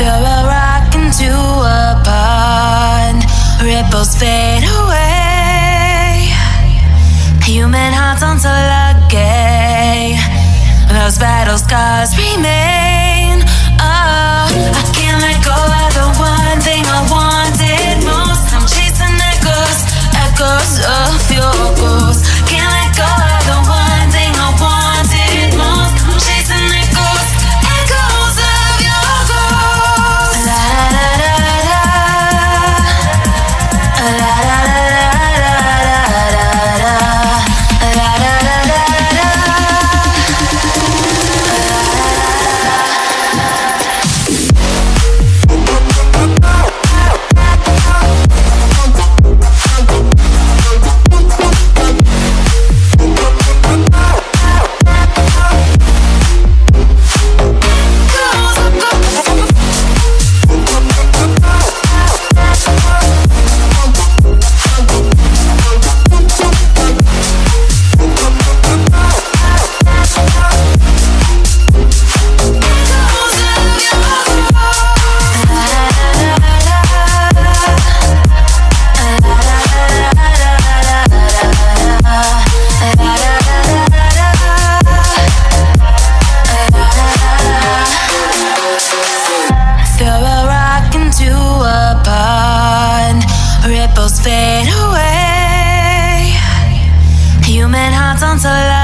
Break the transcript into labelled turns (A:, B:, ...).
A: Throw a rock into a pond. Ripples fade away. Human hearts on until I